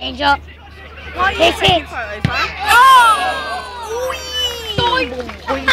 Angel. This is- Oh. Oh! Boing, boing.